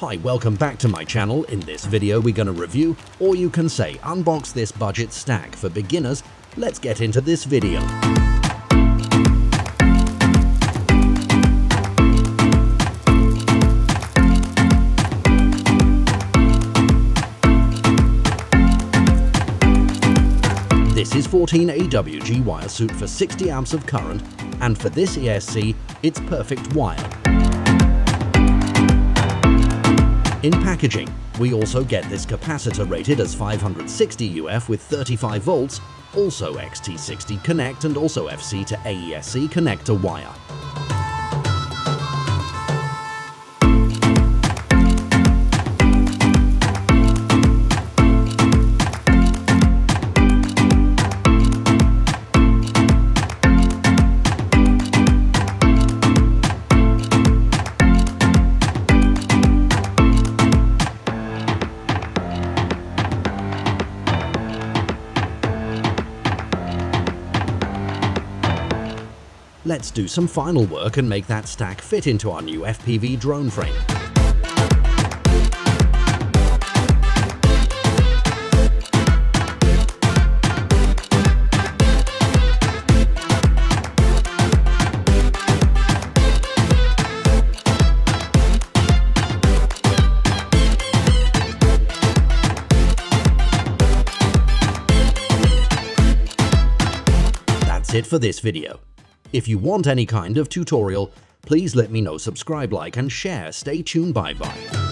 Hi, welcome back to my channel. In this video we're gonna review, or you can say unbox this budget stack for beginners. Let's get into this video. This is 14 AWG wire suit for 60 amps of current, and for this ESC, it's perfect wire. In packaging, we also get this capacitor rated as 560 UF with 35 volts, also XT60 connect and also FC to AESC connector wire. Let's do some final work and make that stack fit into our new FPV drone frame. That's it for this video. If you want any kind of tutorial, please let me know subscribe, like and share. Stay tuned, bye bye.